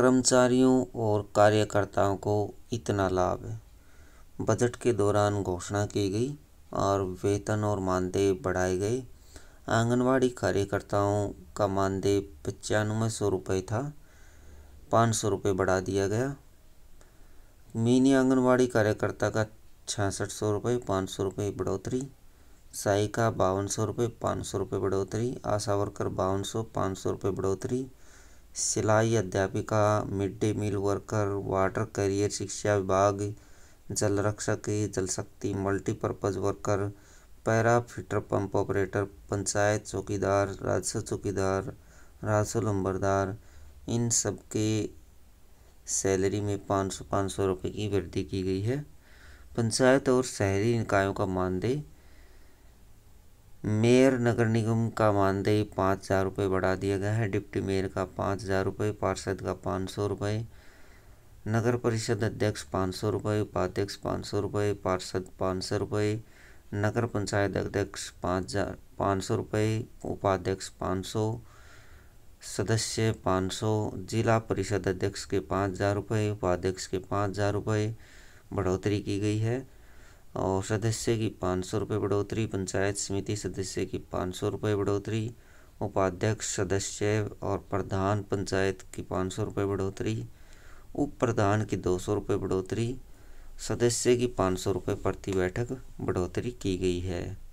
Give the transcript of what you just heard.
कर्मचारियों और कार्यकर्ताओं को इतना लाभ है। बजट के दौरान घोषणा की गई और वेतन और मानदेय बढ़ाए गए। आंगनवाड़ी कार्यकर्ताओं का मानदेय पचानवे सौ रुपये था, पाँच सौ रुपये बढ़ा दिया गया। मिनी आंगनवाड़ी कार्यकर्ता का छियासठ सौ रुपये पाँच सौ रुपये बढ़ोतरी। सहायिका बावन सौ रुपये पाँच सौ रुपये बढ़ोतरी। आशा वर्कर बावन सौ, पाँच सौ रुपये बढ़ोतरी। सिलाई, अध्यापिका, mid day meal worker, water carrier, शिक्षा विभाग, जल रक्षक, जल शक्ति, multipurpose worker, para fitter pump operator, panchayat चौकीदार, राजस्व चौकीदार, राजस्व लंबरदार, इन सब के सैलरी में पाँच सौ पाँच सौ रुपये की वृद्धि की गई है। पंचायत और शहरी निकायों का मानदेय मेयर नगर निगम का मानदेय पाँच हज़ार रुपये बढ़ा दिया गया है। डिप्टी मेयर का पाँच हज़ार रुपये, पार्षद का पाँच सौ रुपये, नगर परिषद अध्यक्ष पाँच सौ रुपये, उपाध्यक्ष पाँच सौ रुपये, पार्षद पाँच सौ रुपये, नगर पंचायत अध्यक्ष पाँच हज़ार पाँच सौ रुपये, उपाध्यक्ष पाँच सौ, सदस्य पाँच सौ, जिला परिषद अध्यक्ष के पाँच हज़ार रुपये, उपाध्यक्ष के पाँच हज़ार रुपये बढ़ोतरी की गई है। और सदस्य की पाँच सौ रुपये बढ़ोतरी, पंचायत समिति सदस्य की पाँच सौ रुपये बढ़ोतरी, उपाध्यक्ष सदस्य और प्रधान पंचायत की पाँच सौ रुपये बढ़ोतरी, उप प्रधान की दो सौ रुपये बढ़ोतरी, सदस्य की पाँच सौ रुपये प्रति बैठक बढ़ोतरी की गई है।